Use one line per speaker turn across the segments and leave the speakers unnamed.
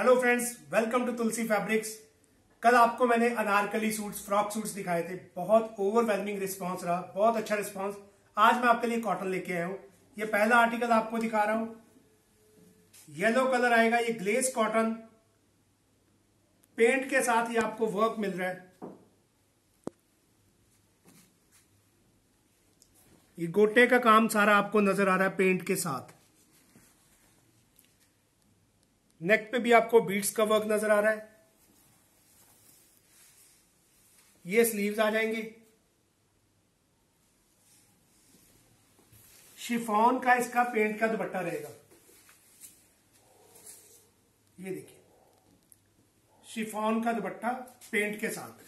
Hello friends welcome to Tulsi fabrics कल आपको मैंने अनारकली सूट्स फ्रॉक सूट्स दिखाए थे। बहुत ओवरवेलमिंग रिस्पांस रहा। बहुत अच्छा रिस्पांस आज मैं आपके लिए कॉटन लेके आया हूँ। ये पहला आर्टिकल आपको दिखा रहा हूँ। येलो कलर आएगा। ये ग्लेस कॉटन पेंट के साथ ही आपको वर्क मिल रहा है। ये गोटे का काम सारा आपको नज़र आ रहा है पेंट के साथ। नेक पे भी आपको बीट्स का वर्क नज़र आ रहा है। ये स्लीव्स आ जाएँगे। शिफॉन का इसका पेंट का दुपट्टा रहेगा। ये देखिए। शिफॉन का दुपट्टा पेंट के साथ।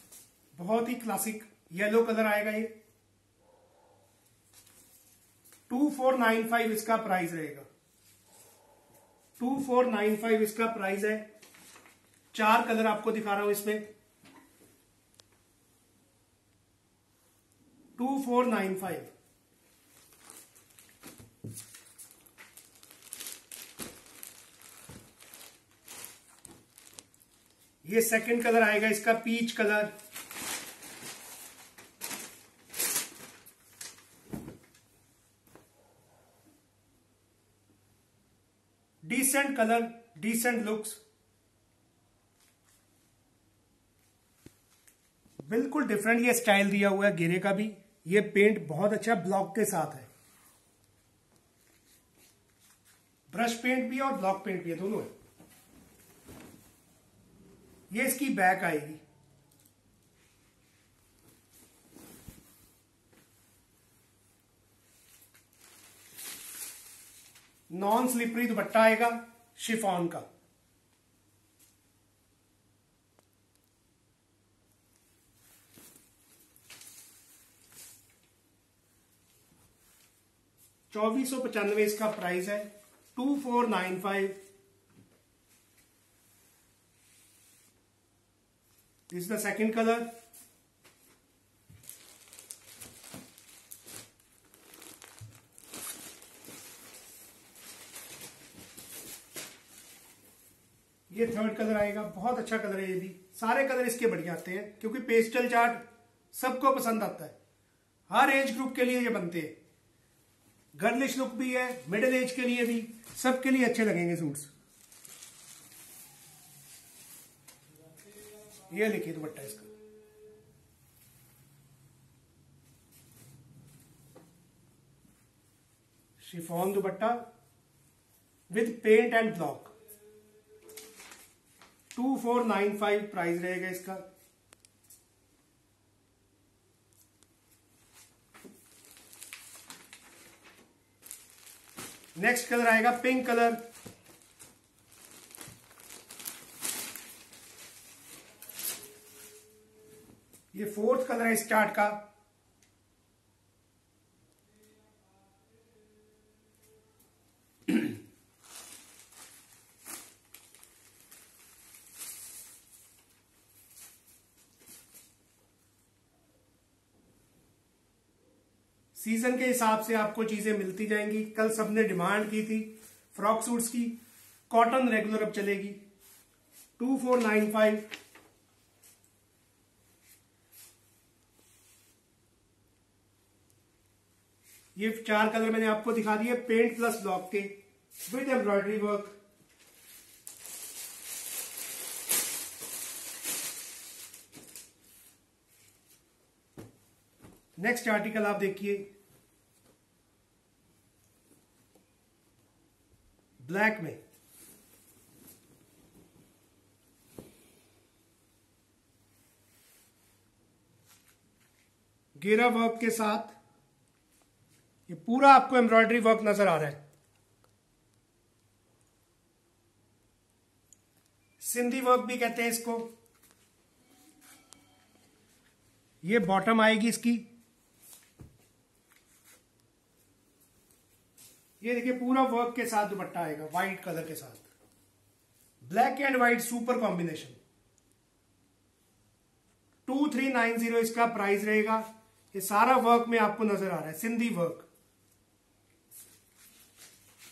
बहुत ही क्लासिक येलो कलर आएगा ये। टू फोर नाइन फाइव इसका प्राइस रहेगा। टू फोर नाइन फाइव इसका प्राइस है। चार कलर आपको दिखा रहा हूँ इसमें। टू फोर नाइन फाइव ये सेकंड कलर आएगा इसका peach colour decent colour decent looks बिल्कुल डिफरेंट ये स्टाइल दिया हुआ है घेरे का भी। ये पेंट बहुत अच्छा ब्लॉक के साथ है। ब्रश पेंट भी और ब्लॉक पेंट भी है, दोनों है। ये इसकी बैक आएगी। नॉन स्लिपरी दुपट्टा आएगा। शिफॉन का। चौबीस सौ पचानवे इसका प्राइस है, two four nine five. Is the second colour ये थर्ड कलर आएगा, बहुत अच्छा कलर है ये भी। सारे कलर इसके बढ़िया आते हैं, क्योंकि पेस्टल चार्ट सबको पसंद आता है। हर एज ग्रुप के लिए ये बनते हैं। गर्लिश लुक भी है मिडिल एज के लिए भी, सबके लिए अच्छे लगेंगे सूट्स ये लिखिए दुपट्टा इसका। Chiffon dupatta with paint and block two four nine five price रहेगा इसका। नेक्स्ट कलर आएगा पिंक कलर ये फोर्थ कलर है स्टार्ट का। सीज़न के हिसाब से आपको चीज़ें मिलती जाएँगी। कल सबने डिमांड की थी फ्रॉक सूट्स की। कॉटन रेगुलर अब चलेगी। टू फोर नाइन फाइव ये चार कलर मैंने आपको दिखा दिए पेंट प्लस ब्लॉक के with embroidery work next article आप देखिए। ब्लैक में गेरा वर्क के साथ, ये पूरा आपको एम्ब्रॉयडरी वर्क नज़र आ रहा है। सिंधी वर्क भी कहते हैं इसको। ये बॉटम आएगी इसकी। ये देखिए, पूरा वर्क के साथ दुपट्टा आएगा व्हाइट कलर के साथ। Black and white super combination two three nine zero इसका प्राइस रहेगा। ये सारा वर्क में आपको नज़र आ रहा है, Sindhi work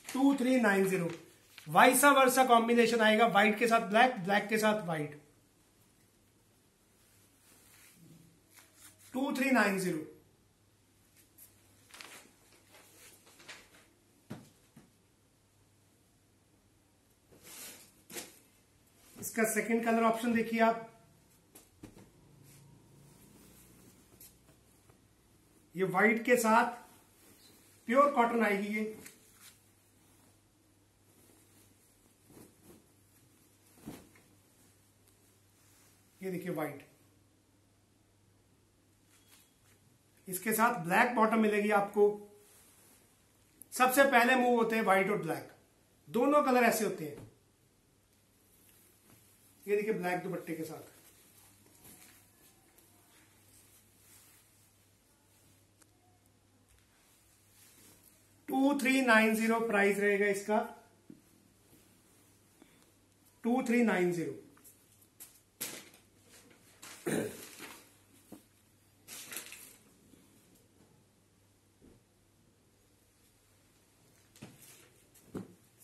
two three nine zero vice versa combination आएगा व्हाइट के साथ ब्लैक ब्लैक के साथ white two three nine zero इसका सेकंड कलर ऑप्शन देखिए आप। ये व्हाइट के साथ प्योर कॉटन आएगी ये ये देखिए व्हाइट इसके साथ ब्लैक बॉटम मिलेगी आपको। सबसे पहले मूव होते हैं व्हाइट और ब्लैक दोनों कलर ऐसे होते हैं। ये देखिए ब्लैक दुपट्टे के साथ। Two three nine zero price रहेगा इसका। Two three nine zero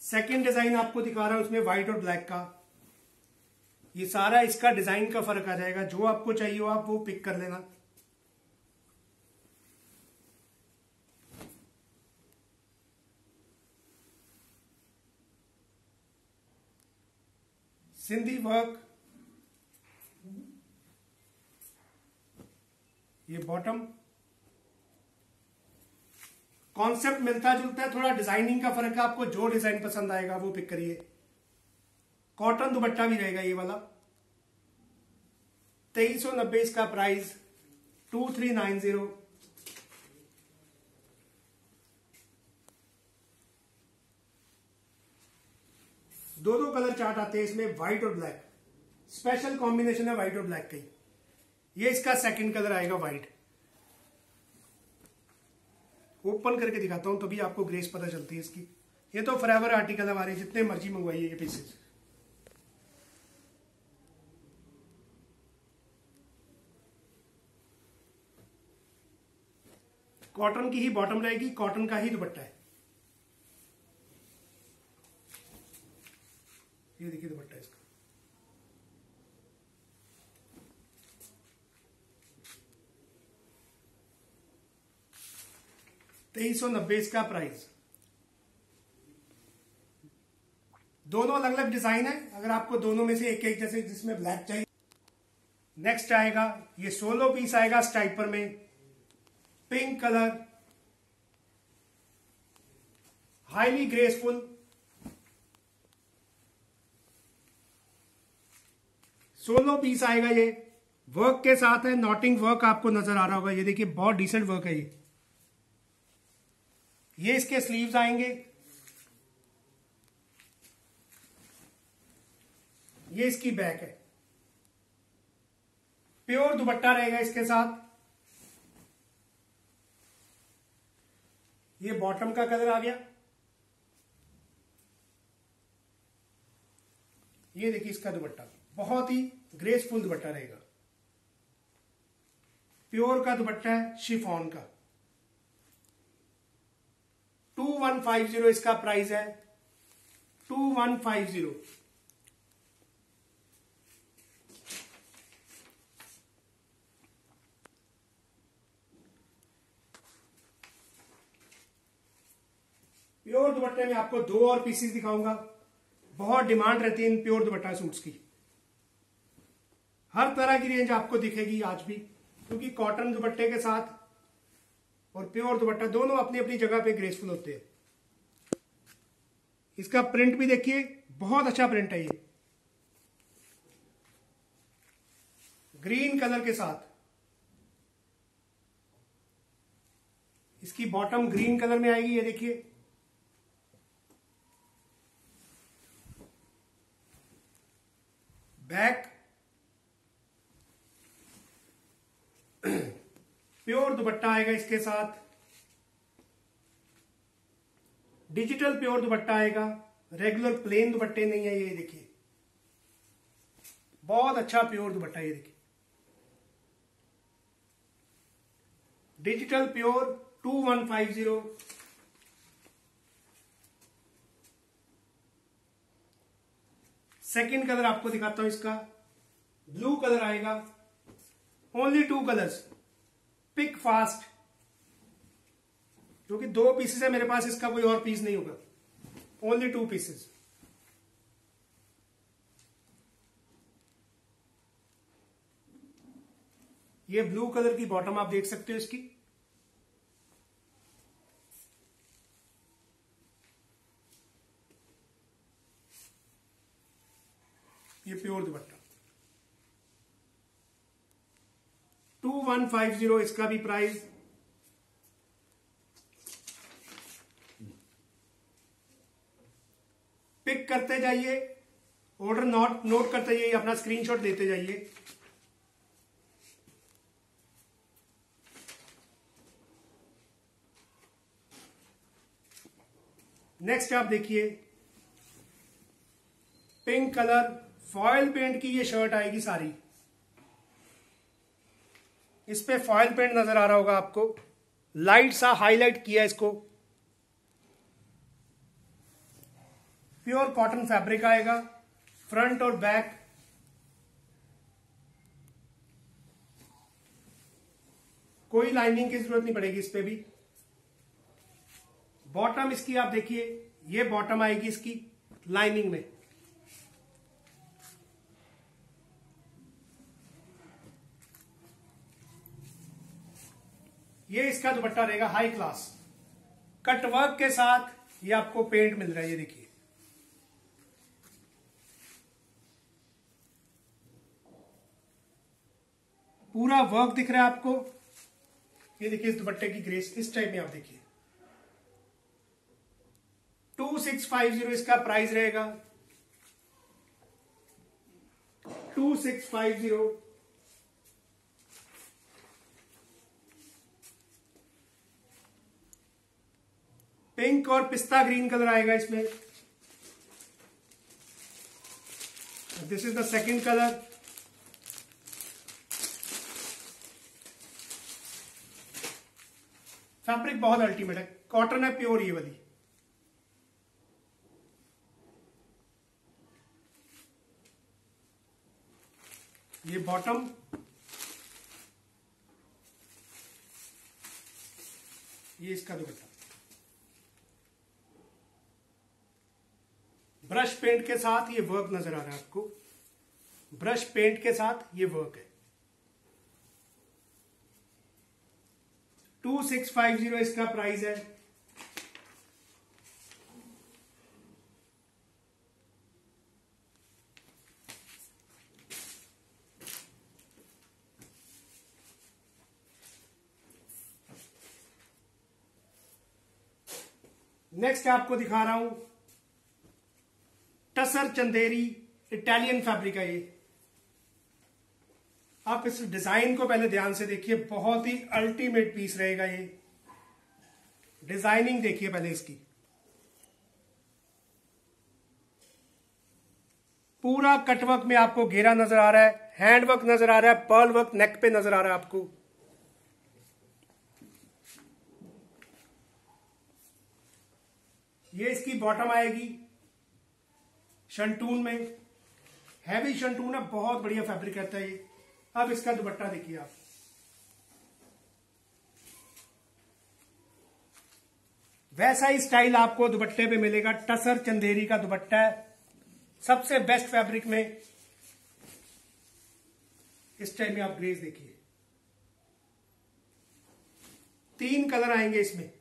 second design आपको दिखा रहा है, उसमें व्हाइट और ब्लैक का। ये सारा इसका डिज़ाइन का फ़र्क आ जाएगा। जो आपको चाहिए हो आप वो पिक कर लेना। सिंधी वर्क ये बॉटम कॉन्सेप्ट मिलता जुलता है, थोड़ा डिज़ाइनिंग का फ़र्क है, आपको जो डिज़ाइन पसंद आएगा वो पिक करिए। कॉटन दुपट्टा भी रहेगा ये वाला। तेईस सौ नब्बे इसका price two three nine zero दो दो कलर चार्ट आते हैं इसमें व्हाइट और ब्लैक स्पेशल कॉम्बिनेशन है व्हाइट और ब्लैक का ये इसका सेकंड कलर आएगा व्हाइट ओपन करके दिखाता हूँ, तभी आपको ग्रेस पता चलती है इसकी। ये तो फॉरएवर आर्टिकल हमारे, जितने मर्ज़ी मंगवाइए ये पीसेज कॉटन की ही बॉटम रहेगी, कॉटन का ही दुपट्टा है। ये देखिए दुपट्टा इसका। तेईस सौ नब्बे इसका प्राइस। दोनों अलग अलग डिज़ाइन है। अगर आपको दोनों में से एक एक जैसे जिसमें ब्लैक चाहिए। नेक्स्ट आएगा, ये सोलो पीस आएगा स्टाइपर में। Pink colour highly graceful solo piece आएगा ये। वर्क के साथ है नॉटिंग वर्क आपको नज़र आ रहा होगा। ये देखिए, बहुत डिसेंट वर्क है ये। ये इसके स्लीव्स आएँगे। ये इसकी बैक है। प्योर दुपट्टा रहेगा इसके साथ। ये बॉटम का कलर आ गया। ये देखिए इसका दुपट्टा, बहुत ही ग्रेसफुल दुपट्टा रहेगा। प्योर का दुपट्टा है शिफॉन का। टू वन फाइव ज़ीरो इसका प्राइस है। Two one five zero pure दुपट्टे में आपको दो और पीसेस दिखाऊँगा। बहुत डिमांड रहती है इन प्योर दुपट्टा सूट्स की। हर तरह की रेंज आपको दिखेगी आज भी, क्योंकि कॉटन दुपट्टे के साथ और प्योर दुपट्टा दोनों अपनी अपनी जगह पे ग्रेसफुल होते हैं। इसका प्रिंट भी देखिए, बहुत अच्छा प्रिंट है ये। ग्रीन कलर के साथ। इसकी बॉटम ग्रीन कलर में आएगी, ये देखिए। बैक प्योर दुपट्टा आएगा इसके साथ। डिजिटल प्योर दुपट्टा आएगा। रेगुलर प्लेन दुपट्टे नहीं है ये, देखिए। बहुत अच्छा प्योर दुपट्टा ये, देखिए। Digital pure two one five zero second colour आपको दिखाता हूँ इसका। ब्लू कलर आएगा। Only two colours pick fast क्योंकि दो पीसेस है मेरे पास, इसका कोई और पीस नहीं होगा। ओनली टू पीसेस ये ब्लू कलर की बॉटम आप देख सकते हो इसकी। ये प्योर दुपट्टा। टू वन फाइव ज़ीरो इसका भी प्राइस पिक करते जाइए। ऑर्डर नोट नोट करते जाइए, अपना स्क्रीनशॉट देते जाइए। नेक्स्ट आप देखिए। पिंक कलर फॉयल पेंट की ये शर्ट आएगी सारी। इस पे फॉयल पेंट नज़र आ रहा होगा आपको। लाइट सा हाईलाइट किया इसको। प्योर कॉटन फैब्रिक आएगा। फ्रंट और बैक कोई लाइनिंग की ज़रूरत नहीं पड़ेगी इस पे भी। बॉटम इसकी आप देखिए। ये बॉटम आएगी इसकी लाइनिंग में। ये इसका दुपट्टा रहेगा हाई क्लास कटवर्क के साथ ये आपको पेंट मिल रहा है, ये देखिए। पूरा वर्क दिख रहा है आपको। ये देखिए इस दुपट्टे की ग्रेस इस टाइप में आप देखिए। टू सिक्स फाइव ज़ीरो इसका प्राइस रहेगा। Two six five zero pink और पिस्ता ग्रीन कलर आएगा इसमें। This is the second colour fabric बहुत अल्टीमेट है। कॉटन है प्योर ये वाली। ये बॉटम ये इसका दुपट्टा। ब्रश पेंट के साथ ये वर्क नज़र आ रहा है आपको। ब्रश पेंट के साथ ये वर्क है। टू सिक्स फाइव ज़ीरो इसका प्राइस है। नेक्स्ट आपको दिखा रहा हूँ। टसर चंदेरी इटालियन फैब्रिक है ये। आप इस डिज़ाइन को पहले ध्यान से देखिए, बहुत ही अल्टीमेट पीस रहेगा ये। डिज़ाइनिंग देखिए पहले इसकी। पूरा कटवर्क में आपको घेरा नज़र आ रहा है हैंडवर्क नज़र आ रहा है पर्ल वर्क नेक पे नज़र आ रहा है आपको। ये इसकी बॉटम आएगी। शंटून में। हैवी शंटून है, बहुत बढ़िया फैब्रिक रहता है ये। अब इसका दुपट्टा देखिए आप। वैसा ही स्टाइल आपको दुपट्टे पे मिलेगा। टसर चंदेरी का दुपट्टा है। सबसे बेस्ट फैब्रिक में। इस टाइम में आप ग्रेज देखिए। तीन कलर आएँगे इसमें।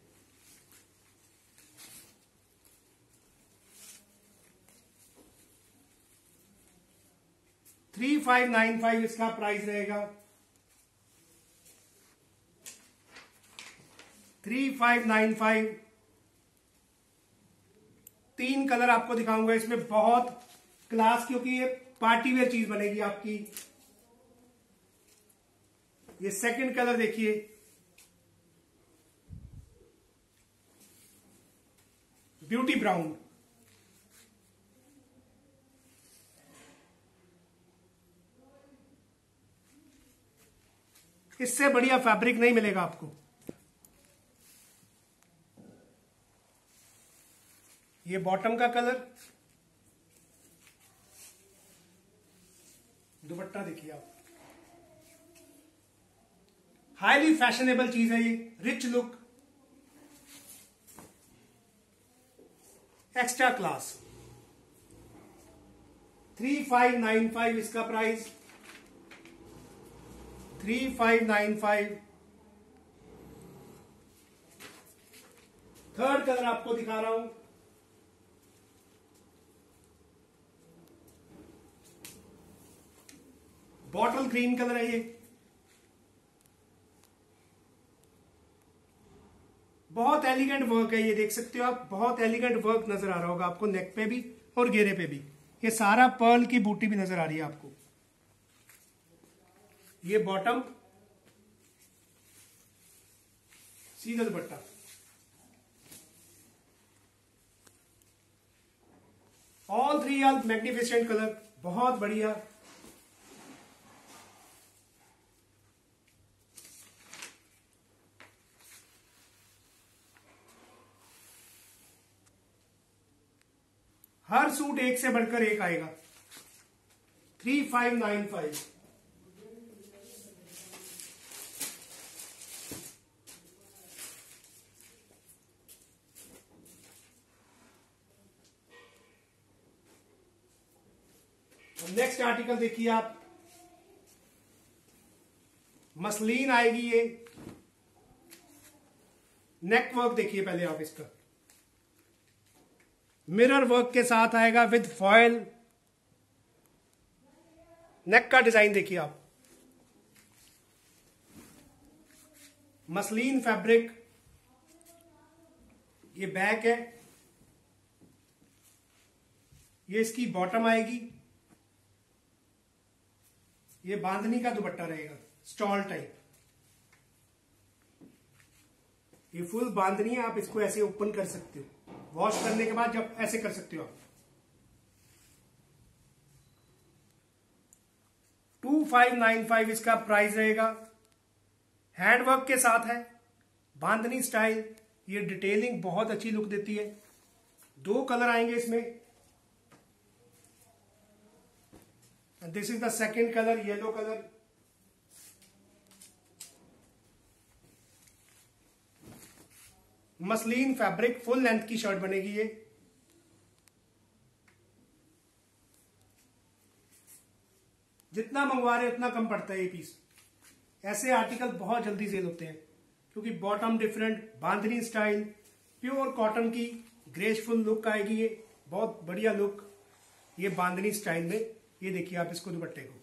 थ्री फाइव नाइन फाइव इसका प्राइस रहेगा। Three five nine five. तीन कलर आपको दिखाऊँगा इसमें बहुत क्लास, क्योंकि ये पार्टी वेयर चीज़ बनेगी आपकी। ये सेकंड कलर देखिए। Beauty brown. इससे बढ़िया फैब्रिक नहीं मिलेगा आपको। ये बॉटम का कलर दुपट्टा देखिए आप। हाईली फैशनेबल चीज़ है ये rich look extra class three five nine five इसका price three five nine five third colour आपको दिखा रहा हूँ। बॉटल ग्रीन कलर है ये। बहुत एलिगेंट वर्क है ये, देख सकते हो आप। बहुत एलिगेंट वर्क नज़र आ रहा होगा आपको नेक पे भी और घेरे पे भी। ये सारा पर्ल की बूटी भी नज़र आ रही है आपको। ये बॉटम सीधा दुपट्टा। All three are magnificent colour बहुत बढ़िया। हर सूट एक से बढ़कर एक आएगा। Three five nine five next article देखिए आप। मसलीन आएगी ये। नेक वर्क देखिए पहले आप इसका। मिरर वर्क के साथ आएगा विद फॉयल नेक का डिज़ाइन देखिए आप। मसलिन फैब्रिक ये बैक है। ये इसकी बॉटम आएगी। ये बांधनी का दुपट्टा रहेगा स्टॉल टाइप ये फुल बांधनी है, आप इसको ऐसे ओपन कर सकते हो। वॉश करने के बाद जब ऐसे कर सकते हो आप। टू फाइव नाइन फाइव इसका प्राइस रहेगा। हैंडवर्क के साथ है। बांधनी स्टाइल ये डिटेलिंग बहुत अच्छी लुक देती है। दो कलर आएँगे इसमें। This is the second colour yellow colour muslin fabric full length की शर्ट बनेगी ये। जितना मंगवा रहे उतना कम पड़ता है ये पीस ऐसे आर्टिकल बहुत जल्दी सेल होते हैं, क्योंकि bottom different bandhani style pure cotton की ग्रेसफुल लुक आएगी ये, बहुत बढ़िया लुक ये बांधनी स्टाइल में। ये देखिए आप इसको दुपट्टे को।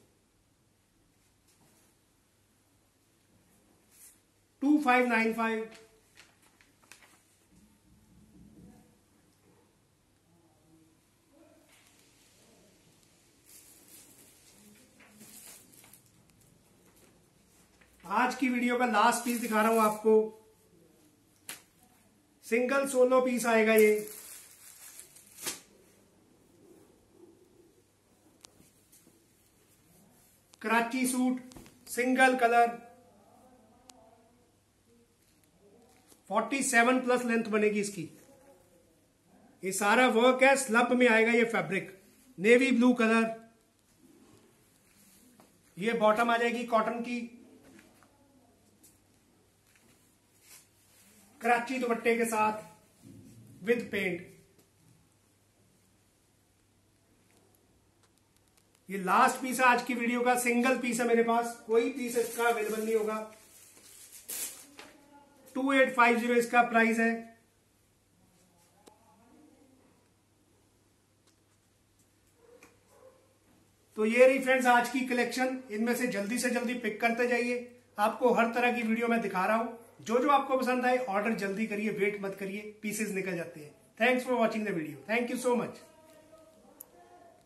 टू फाइव नाइन फाइव आज की वीडियो का लास्ट पीस दिखा रहा हूँ आपको। सिंगल सोलो पीस आएगा ये। Karachi suit single colour 47 plus length बनेगी इसकी। ये सारा वर्क है स्लब में आएगा ये फैब्रिक नेवी ब्लू कलर ये बॉटम आ जाएगी कॉटन की। कराची दुपट्टे के साथ विद पेंट ये लास्ट पीस है आज की वीडियो का सिंगल पीस है मेरे पास। कोई पीस इसका अवेलेबल नहीं होगा। टू एट फाइव ज़ीरो इसका प्राइस है। तो ये रही फ्रेंड्स आज की कलेक्शन इनमें से जल्दी से जल्दी पिक करते जाइए। आपको हर तरह की वीडियो मैं दिखा रहा हूँ। जो जो आपको पसंद आए ऑर्डर जल्दी करिए वेट मत करिए पीसेस निकल जाते हैं। Thanks for watching the video thank you so much